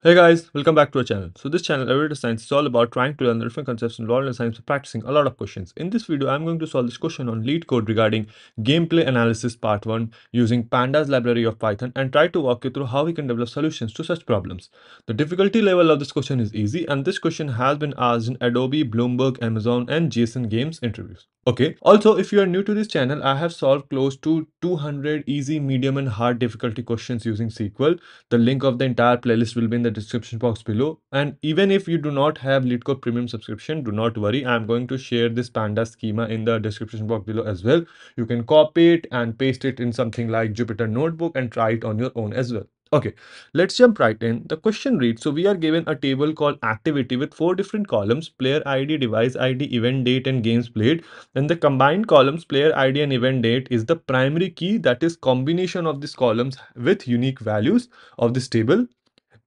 Hey guys, welcome back to our channel. So this channel, Everyday Science, is all about trying to learn the different concepts in science by practicing a lot of questions. In this video, I'm going to solve this question on LeetCode regarding gameplay analysis part 1 using Pandas library of Python and try to walk you through how we can develop solutions to such problems. The difficulty level of this question is easy and this question has been asked in Adobe, Bloomberg, Amazon and GSN Games interviews. Okay. Also, if you are new to this channel, I have solved close to 200 easy, medium and hard difficulty questions using SQL. The link of the entire playlist will be in the description box below. And even if you do not have LeetCode premium subscription, do not worry. I'm going to share this panda schema in the description box below as well. You can copy it and paste it in something like Jupyter Notebook and try it on your own as well. Okay, let's jump right in. The question reads, so we are given a table called activity with four different columns, player ID, device ID, event date and games played. And the combined columns, player ID and event date is the primary key that is combination of these columns with unique values of this table.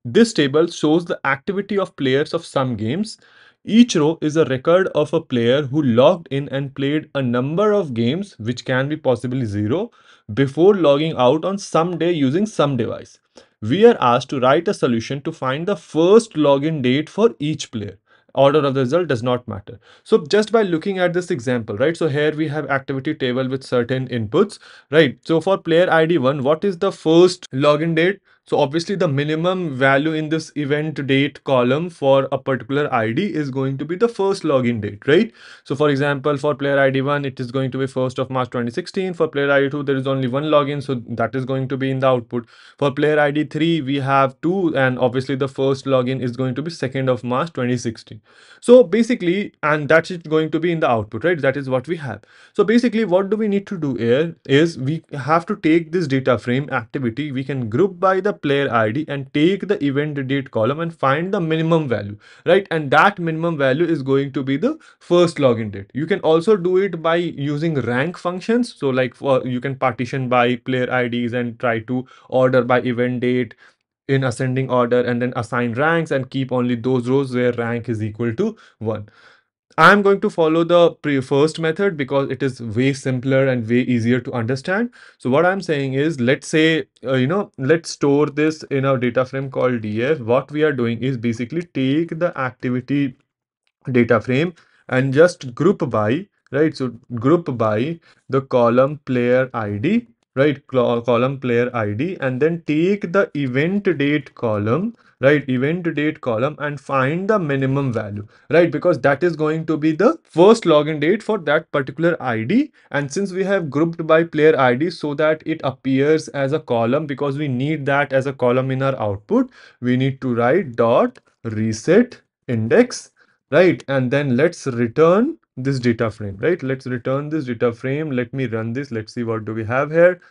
This table shows the activity of players of some games. Each row is a record of a player who logged in and played a number of games, which can be possibly zero, before logging out on some day using some device. We are asked to write a solution to find the first login date for each player. Order of the result does not matter. So just by looking at this example right so here we have activity table with certain inputs right? So for player id 1 what is the first login date so obviously the minimum value in this event date column for a particular ID is going to be the first login date, right? So for example, for player ID 1, it is going to be 1st of March 2016. For player ID 2, there is only one login. So that is going to be in the output. For player ID 3, we have two and obviously the first login is going to be 2nd of March 2016. So basically, and that's going to be in the output, right? That is what we have. So basically what do we need to do here is we have to take this data frame activity. We can group by the the player id and take the event date column and find the minimum value right? And that minimum value is going to be the first login date. You can also do it by using rank functions. So like for you can partition by player ids and try to order by event date in ascending order and then assign ranks and keep only those rows where rank is equal to 1 I'm going to follow the first method because it is way simpler and way easier to understand. So what I'm saying is, let's say, uh, you know, let's store this in our data frame called df. What we are doing is basically take the activity data frame and just group by, right? So group by the column player ID, right? column player ID and then take the event date column right? Event date column and find the minimum value right? Because that is going to be the first login date for that particular id and since we have grouped by player id so that it appears as a column because we need that as a column in our output we need to write dot reset index right? And then let's return this data frame right? Let's return this data frame. Let me run this. Let's see what do we have here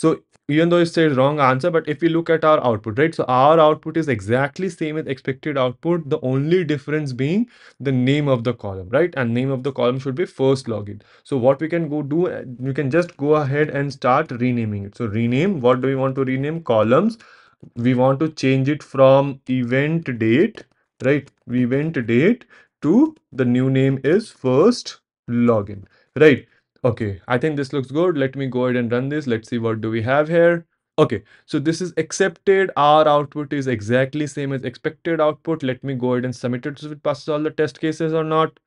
so even though it says wrong answer, but if we look at our output, right? So our output is exactly same as expected output. The only difference being the name of the column, right? And name of the column should be first login. So what we can go do, you can just go ahead and start renaming it. So rename, what do we want to rename? Columns. We want to change it from event date, right? Event date to the new name is first login, right? Okay, I think this looks good. Let me go ahead and run this. Let's see what do we have here. Okay, so this is accepted. Our output is exactly same as expected output. Let me go ahead and submit it so it passes all the test cases or not.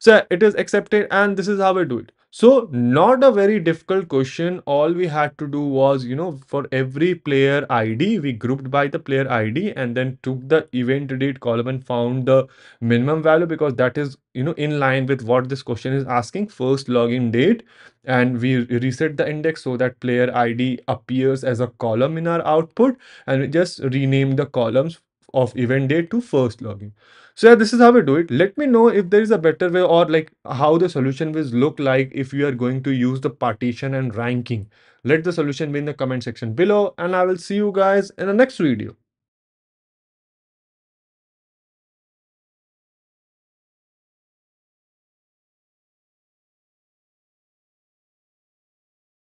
So it is accepted and this is how we do it. So not a very difficult question. All we had to do was, you know, for every player ID, we grouped by the player ID and then took the event date column and found the minimum value because that is, you know, in line with what this question is asking first login date. And we reset the index so that player ID appears as a column in our output and we just rename the columns of event date to first login. So yeah, this is how we do it. Let me know if there is a better way or like how the solution will look like if you are going to use the partition and ranking. Let the solution be in the comment section below and I will see you guys in the next video.